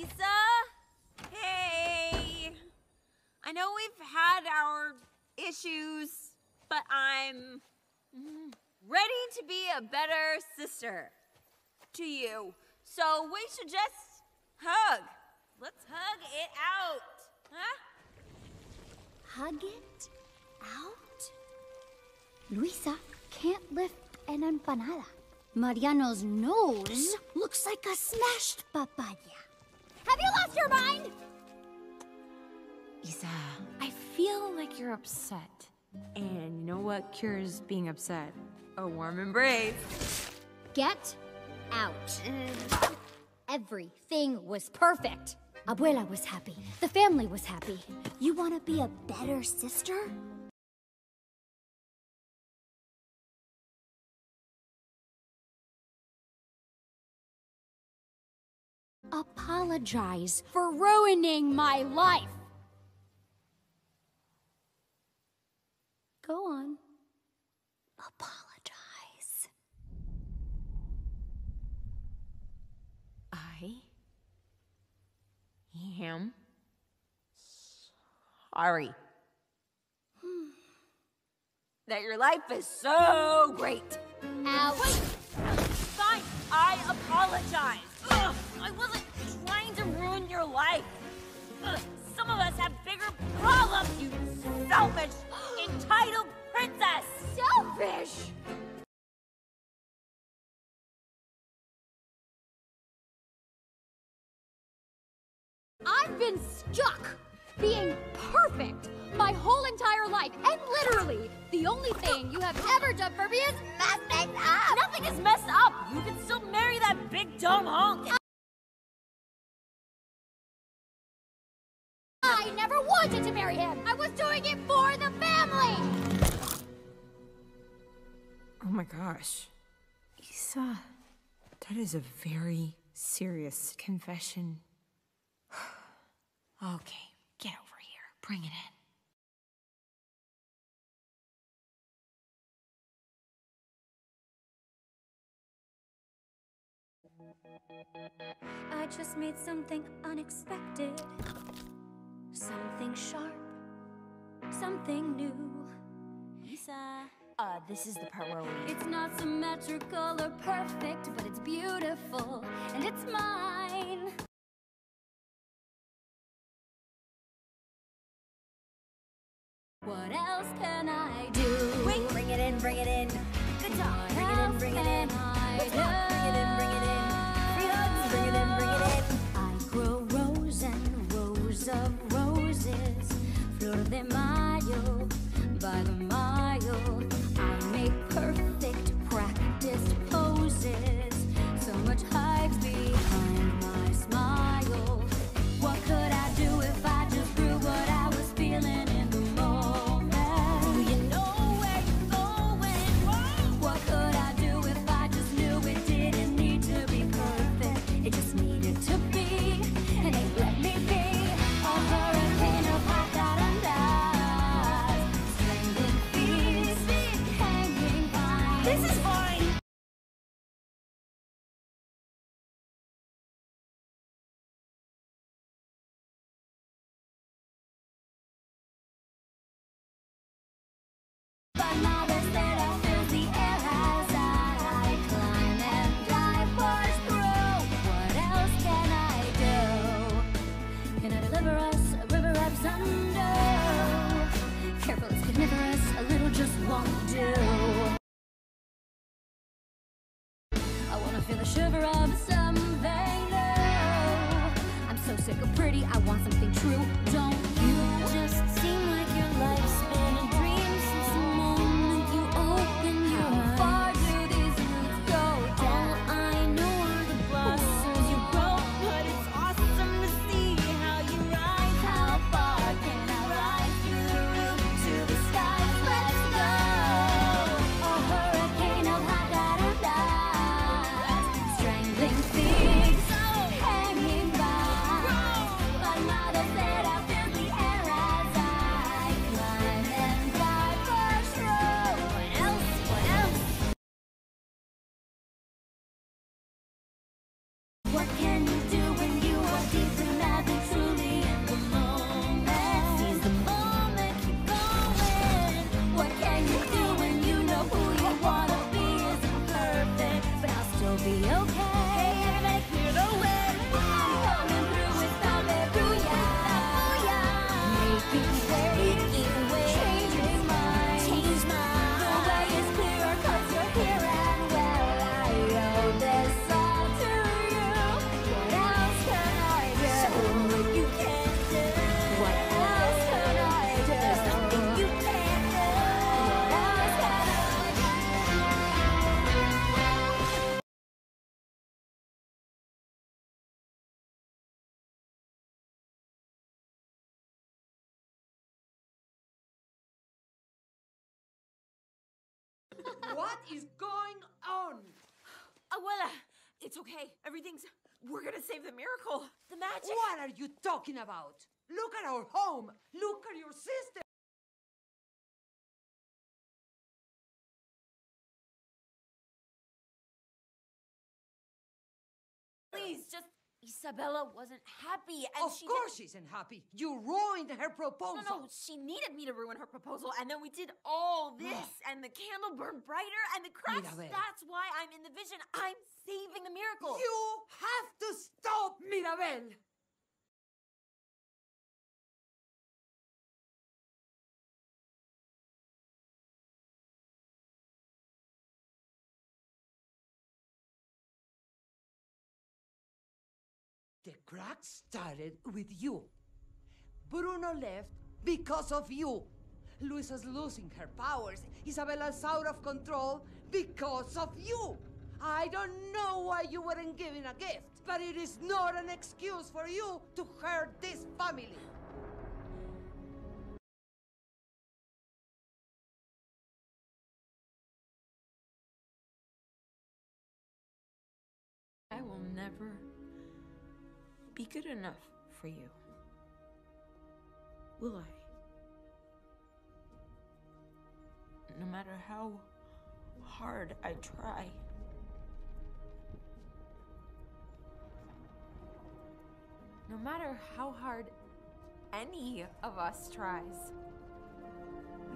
Isa? Hey! I know we've had our issues, but I'm ready to be a better sister to you. So we should just hug. Let's hug it out. Huh? Hug it out? Luisa can't lift an empanada. Mariano's nose looks like a smashed papaya. Have you lost your mind? Isa, I feel like you're upset. And you know what cures being upset? A warm embrace. Get out. Everything was perfect. Abuela was happy. The family was happy. You want to be a better sister? Apologize for ruining my life. Go on. Apologize. I am sorry. Hmm. That your life is so great. Ouch. Fine, I apologize. I wasn't trying to ruin your life. Ugh, some of us have bigger problems, you selfish, entitled princess. Selfish! I've been stuck being perfect my whole entire life, and literally, the only thing you have ever done for me is mess things up! Nothing is messed up. You can still marry that big dumb honk. Doing it for the family! Oh my gosh. Isa, that is a very serious confession. okay, get over here. Bring it in. I just made something unexpected. Something sharp. Something new. Lisa. Uh, this is the part where we. It's not symmetrical or perfect, but it's beautiful, and it's mine. What else can I do? Wait, bring it in, bring it in. Good job. Bring it in, bring it in. Let's go. Bring it in, bring it in. Free hugs. Bring it in, bring it in. I grow rose and rows of roses, flor de mayo, Of pretty. I want something true. Don't be okay. What is going on? Uh, Abuela, it's okay. Everything's. We're gonna save the miracle. The magic. What are you talking about? Look at our home. Look at your sister. Please, just. Isabela wasn't happy, and Of she. course she isn't happy. You ruined her proposal. No, no, she needed me to ruin her proposal, and then we did all this, and the candle burned brighter, and the cracks. Mirabel. That's why I'm in the vision. I'm saving the miracle. You have to stop, Mirabel. The crack started with you. Bruno left because of you. Luisa's losing her powers. Isabela's out of control because of you. I don't know why you weren't given a gift, but it is not an excuse for you to hurt this family. I will never be good enough for you. Will I? No matter how hard I try. No matter how hard any of us tries,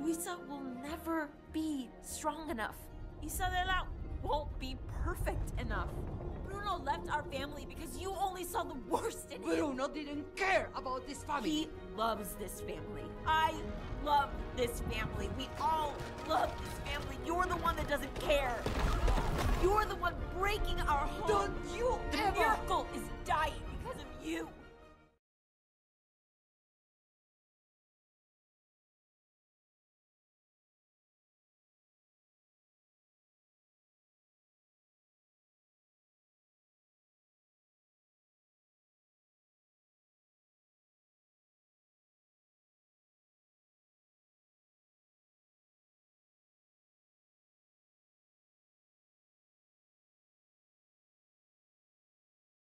Luisa will never be strong enough. Isabela won't be perfect enough. Bruno left our family because you only saw the worst in him. Bruno didn't care about this family. He loves this family. I love this family. We all love this family. You're the one that doesn't care. You're the one breaking our home. Don't you the ever- miracle is dying because of you.